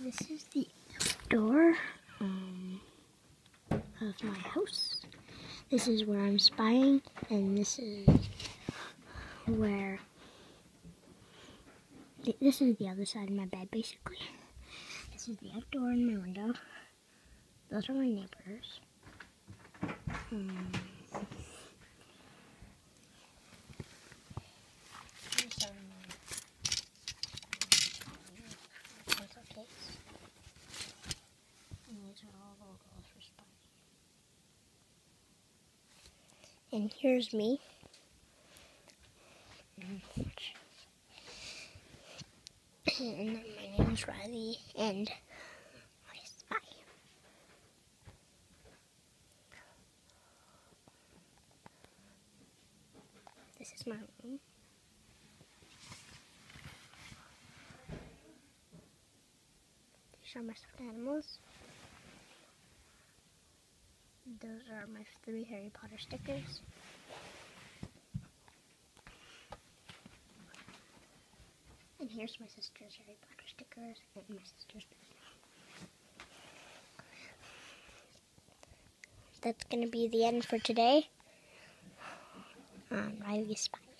This is the door um, of my house. This is where I'm spying, and this is where. This is the other side of my bed, basically. This is the outdoor in my window. Those are my neighbors. Um, here's some pencil case. And these are all logos for Spidey. And here's me. And my name is Riley, and I spy. This is my room. These are my stuffed animals. Those are my three Harry Potter stickers. And here's my sister's Harry Potter stickers and my sister's That's going to be the end for today on Riley's Spy.